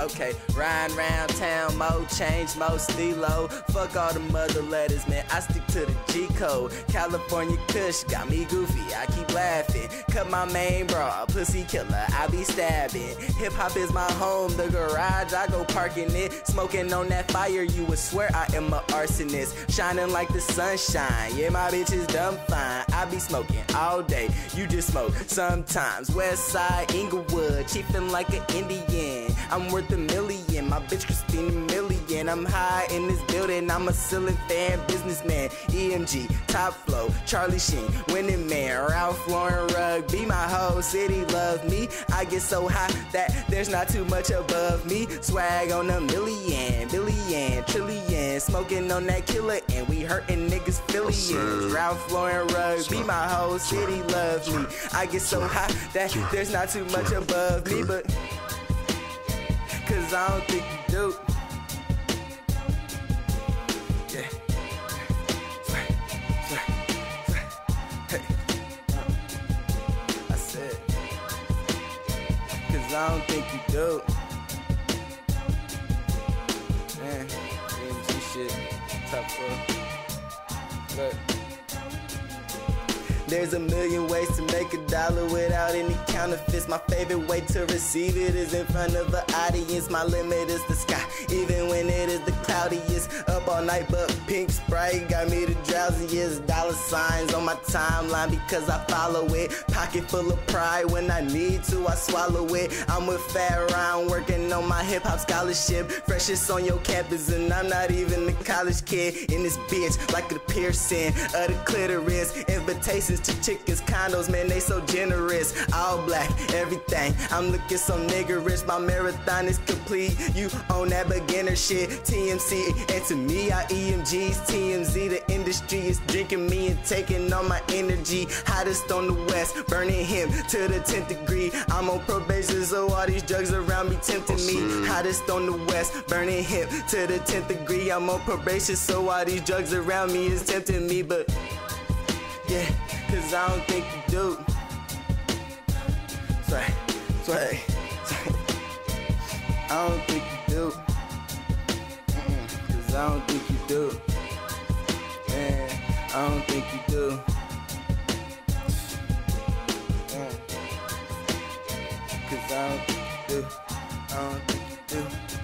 Okay, riding round town, mo change, mo stilo. Fuck all the mother letters, man. I stick to the G code. California Kush got me goofy. I keep laughing. Cut my main bra, pussy killer. I be stabbing. Hip hop is my home, the garage. I go parking it, smoking on that fire. You would swear I am a arsonist, shining like the sunshine. Yeah, my bitch is dumb fine. I be smoking all day. You just smoke sometimes. West Side, Inglewood, chiefin' like an Indian. I'm worth million. My bitch Christina Milian. I'm high in this building. I'm a ceiling fan, businessman. EMG, top flow, Charlie Sheen, winning man, Ralph Lauren rug. Be my whole city love me. I get so high that there's not too much above me. Swag on a million, billion, trillion. Smoking on that killer, and we hurting niggas billions. Ralph Lauren rug. Be my whole city love me. I get so high that there's not too much above me, but. Cause I don't think you do. Yeah. Hey. I said. Cause I don't think you do. Man, AMG shit. Top four. Look. There's a million ways to make a dollar without any counterfeits. My favorite way to receive it is in front of an audience. My limit is the sky, even when it is the cloudiest. Up all night, but pink sprite got me the drowsiest. Dollar signs on my timeline because I follow it. Pocket full of pride when I need to, I swallow it. I'm with Fat Ryan working on my hip hop scholarship. Freshest on your campus, and I'm not even a college kid. In this bitch, like a piercing of the clitoris. To chickens, condos, man, they so generous. All black, everything. I'm looking so niggerish. My marathon is complete. You own that beginner shit. TMC, and to me, I EMGs. TMZ, the industry is drinking me and taking all my energy. Hottest on the west, burning him to the 10th degree. I'm on probation, so all these drugs around me tempting me. Hottest on the west, burning him to the 10th degree. I'm on probation, so all these drugs around me is tempting me, but yeah, cause I don't think you do. Sway, sway, sway. I don't think you do. Cause I don't think you do. Man, I don't think you do. Mm. Cause I don't think you do. I don't think you do.